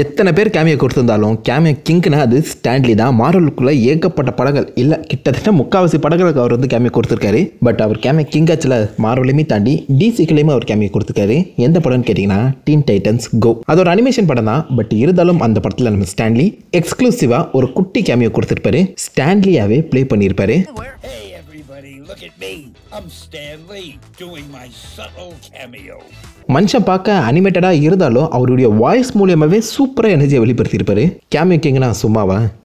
எத்தனை பேர் cameo கொடுத்துருந்தாலும் cameo கிங்க்னா அது ஸ்டான்லி தான். மாரலுக்குள்ளே ஏகப்பட்ட படங்கள். இல்லை கிட்டத்தட்ட முக்காவாசி படங்களுக்கு அவர் வந்து கேமியை கொடுத்துருக்காரு. பட் அவர் கேமியோ கிங்காச்சில் மார்வலையுமே தாண்டி டிசிக்கலையுமே அவர் கேமியை கொடுத்துருக்காரு. எந்த படம்னு கேட்டிங்கன்னா டீன் டைட்டன்ஸ் கோ அது ஒரு அனிமேஷன் படம் தான். பட் இருந்தாலும் அந்த படத்தில் நம்ம ஸ்டான்லி எக்ஸ்க்ளூசிவாக ஒரு குட்டி கேமியோ கொடுத்துருப்பாரு. ஸ்டாண்ட்லியாகவே ப்ளே பண்ணியிருப்பாரு. Look at me. I'm Stan Lee doing my subtle cameo. மனுஷன் பார்க்க அனிமேட்டடாக இருந்தாலும் அவருடைய வாய்ஸ் மூலியமாகவே சூப்பராக எனர்ஜியை வெளிப்படுத்தியிருப்பாரு கேமியோ கிங்னா சும்மாவா